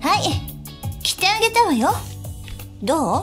はい。着てあげたわよ。どう？